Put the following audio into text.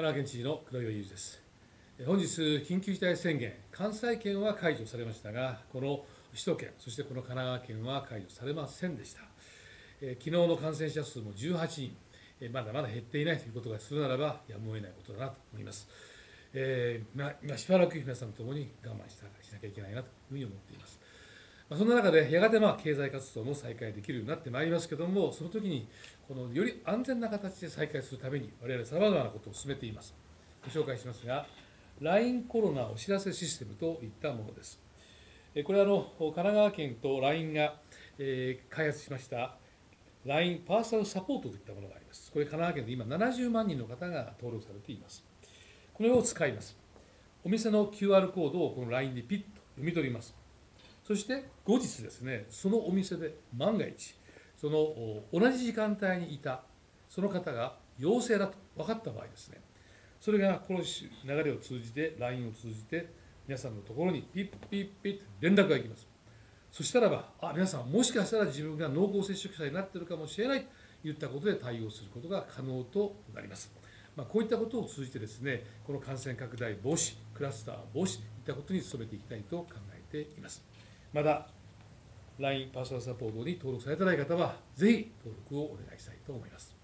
神奈川県知事の黒岩祐二です。本日緊急事態宣言関西圏は解除されましたがこの首都圏そしてこの神奈川県は解除されませんでした。昨日の感染者数も18人。まだまだ減っていないということがするならばやむを得ないことだなと思います、えー、今しばらく皆さんと共に我慢しなきゃいけないなというふうに思っています。そんな中でやがてまあ経済活動も再開できるようになってまいりますけどもその時にこのより安全な形で再開するために我々さまざまなことを進めています。ご紹介しますが LINE コロナお知らせシステムといったものです。これはあの神奈川県と LINE が、え開発しました LINE パーソナルサポートといったものがあります。これ神奈川県で今70万人の方が登録されています。これを使います。お店の QR コードをこの LINE でピッと読み取ります。そして後日ですねそのお店で万が一その同じ時間帯にいたその方が陽性だと分かった場合ですねそれがこの流れを通じて LINE を通じて皆さんのところにピッピッピッと連絡がいきますそしたらばあ皆さんもしかしたら自分が濃厚接触者になっているかもしれないといったことで対応することが可能となります。まあ、こういったことを通じてですねこの感染拡大防止クラスター防止といったことに努めていきたいと考えています。まだ LINE パーソナルサポートに登録されてない方は、ぜひ登録をお願いしたいと思います。